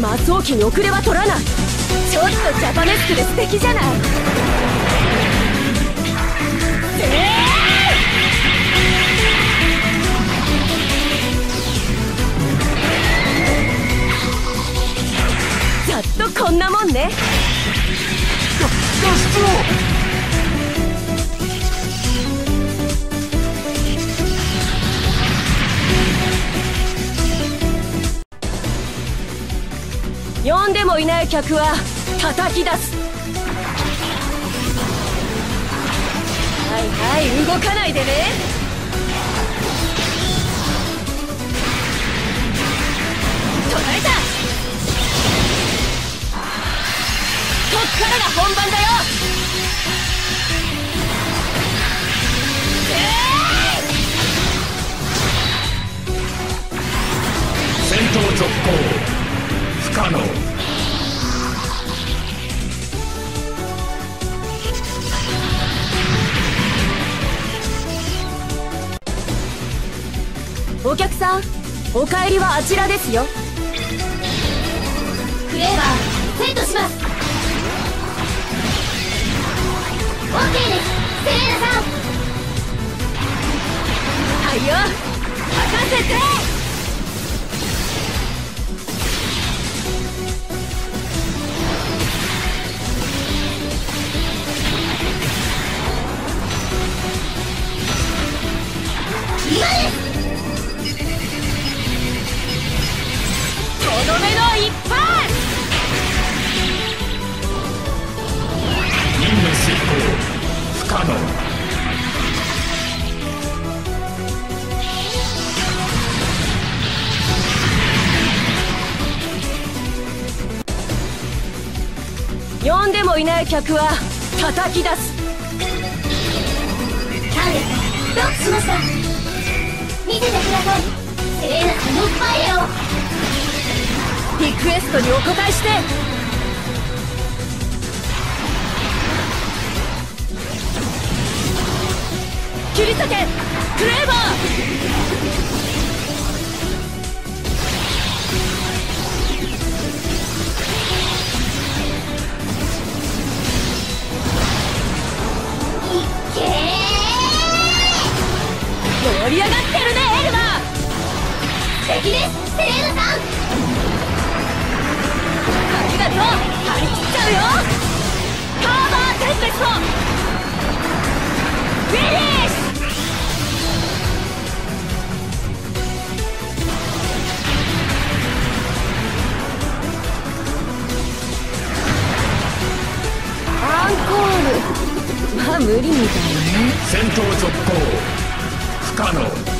魔装機に遅れは取らない。ちょっとジャパネスクで素敵じゃない。ざっとこんなもんね。脱出を呼んでもいない客は叩き出す。はいはい動かないでね。取られた。こっからが本番だよ。えー戦闘続行。可能お客さんお帰りはあちらですよ。クレーバーセットします。OK です。セレーナさん呼んでもいない客は叩き出す。ターゲットロックしました？見ててください。セレーナさんのファイアを。リクエストにお答えして。切り裂けクレーバー。セレーナさんありがとう。張り切っちゃう。よカーバーテントフィニッシュアンコールまあ無理みたいね戦闘続行不可能